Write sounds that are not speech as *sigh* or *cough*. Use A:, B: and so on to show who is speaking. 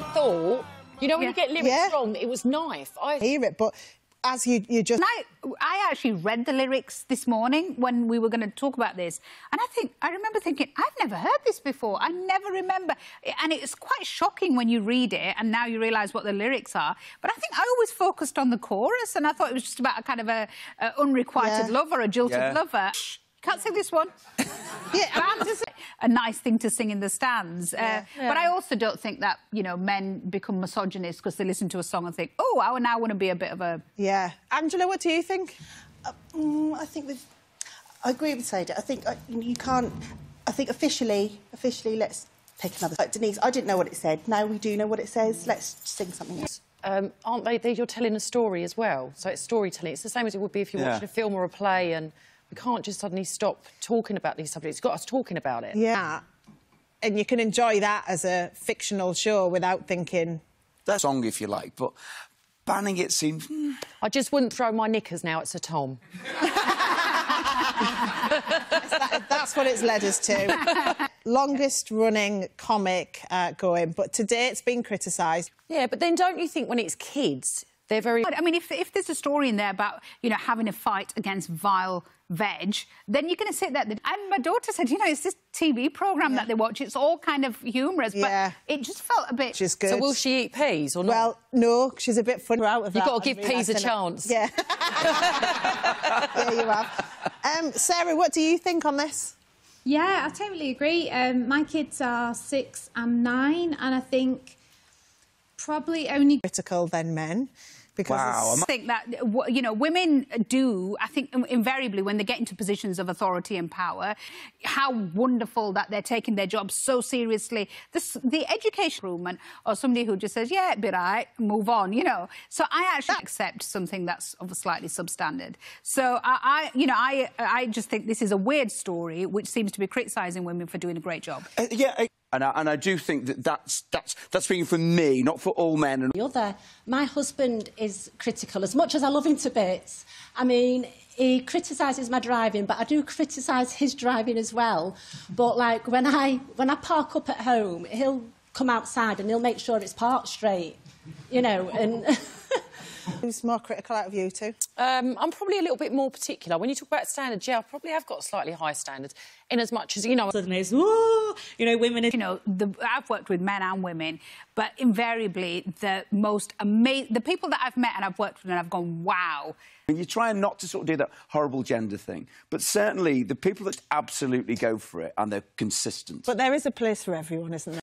A: never thought, you know, when
B: Yeah.
A: you get lyrics
C: Yeah.
A: wrong, it was knife. I
C: hear it, but as you you just
B: And I, I actually read the lyrics this morning when we were going to talk about this, and I think I remember thinking I've never heard this before. I never remember, and it's quite shocking when you read it and now you realise what the lyrics are. But I think I always focused on the chorus, and I thought it was just about a kind of a, a unrequited
C: Yeah.
B: lover, a jilted
D: Yeah.
B: lover. Shh, Can't sing this one. *laughs*
C: yeah,
B: Bad to sing. a nice thing to sing in the stands. Uh, But I also don't think that you know men become misogynist because they listen to a song and think, "Oh, I now want to be a bit of a."
C: yeah. Angela, what do you think?
E: Mm, I think with, I agree with Sada. I think uh, you can't. I think officially, officially, let's take another. Like Denise, I didn't know what it said. Now we do know what it says. Let's sing something else.
A: um, aren't they, they? You're telling a story as well, so it's storytelling. It's the same as it would be if you're
D: Yeah.
A: watching a film or a play, and we can't just suddenly stop talking about these subjects. It's got us talking about it.
C: Yeah. And you can enjoy that as a fictional show without thinking.
D: That song, if you like, but banning it seems. hmm.
A: I just wouldn't throw my knickers now at Sir Tom. *laughs*
C: That's what it's led us to. *laughs* Longest running comic uh, going, but today it's been criticised.
A: Yeah, but then don't you think when it's kids, they're very.
B: I mean, if, if there's a story in there about, you know, having a fight against vile veg, then you're going to sit there. And my daughter said, you know, it's this TV programme that they watch. It's all kind of humorous,
C: Yeah.
B: but it just felt a bit...
C: Which is good.
A: So will she eat peas or not?
C: Well, no, she's a bit funny out of
A: You've
C: that.
A: got to
C: I'm
A: give peas a
C: realising it.
A: chance.
C: Yeah. *laughs* yeah, you have. Um, Sarah, what do you think on this?
F: Yeah, I totally agree. Um, my kids are six and nine, and I think probably only
C: Critical than men. Because
D: Wow,
B: I think that you know women do. I think invariably when they get into positions of authority and power, how wonderful that they're taking their job so seriously. This, the education improvement, or somebody who just says, "Yeah, be right, move on," you know. So I actually accept something that's of a slightly substandard. So I, I, you know, I, I just think this is a weird story which seems to be criticising women for doing a great job.
D: Uh, yeah, I- and I, and I do think that that's that's that's speaking for me, not for all men. And
G: the other. My husband is critical, as much as I love him to bits. I mean, he criticises my driving, but I do criticise his driving as well. But like when I when I park up at home, he'll come outside and he'll make sure it's parked straight, you know. And *laughs*
C: Who's more critical out of you two?
A: Um, I'm probably a little bit more particular. When you talk about standards, yeah, I probably have got slightly high standards, in as much as, you know...
H: suddenly it's, "Whoa," you know, women are
B: you know, the, I've worked with men and women, but invariably the most amazing, the people that I've met and I've worked with and I've gone, wow.
D: you're trying not to sort of do that horrible gender thing, but certainly the people that absolutely go for it and they're consistent.
C: But there is a place for everyone, isn't there?